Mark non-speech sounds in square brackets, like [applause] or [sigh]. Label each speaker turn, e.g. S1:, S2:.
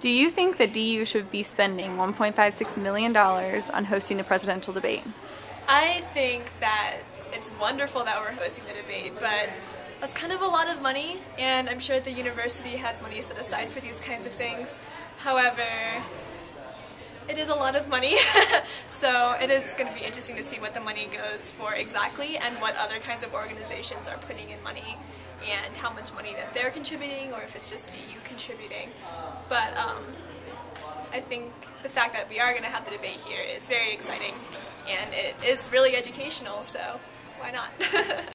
S1: Do you think that DU should be spending $1.56 million on hosting the presidential debate?
S2: I think that it's wonderful that we're hosting the debate, but that's kind of a lot of money, and I'm sure the university has money set aside for these kinds of things. However, it is a lot of money, [laughs] so it is going to be interesting to see what the money goes for exactly and what other kinds of organizations are putting in money and how much money that they're contributing or if it's just DU contributing. But um, I think the fact that we are going to have the debate here is very exciting and it is really educational, so why not? [laughs]